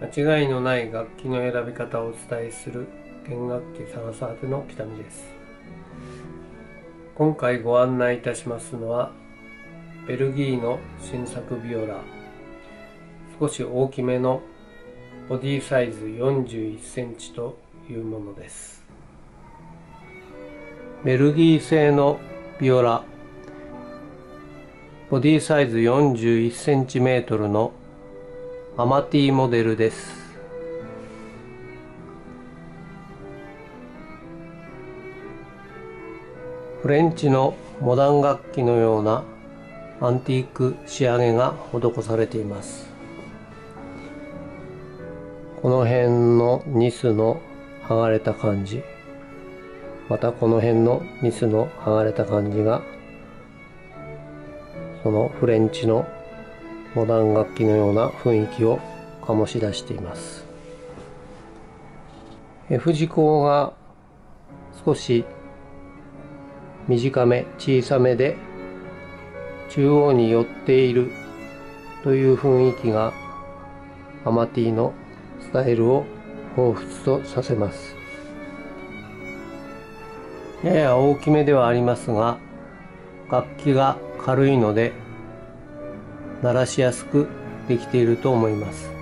間違いのない楽器の選び方をお伝えする弦楽器探さての北見です。今回ご案内いたしますのはベルギーの新作ビオラ少し大きめのボディサイズ41センチというものです。ベルギー製のビオラボディサイズ41センチメートルのアマティモデルです。フレンチのモダン楽器のようなアンティーク仕上げが施されています。この辺のニスの剥がれた感じ。またこの辺のニスの剥がれた感じがそのフレンチのモダン楽器のような雰囲気を醸し出しています。F 字工が少し短め小さめで中央に寄っているという雰囲気がアマティのスタイルを彷彿とさせます。やや大きめではありますが楽器が軽いので鳴らしやすくできていると思います。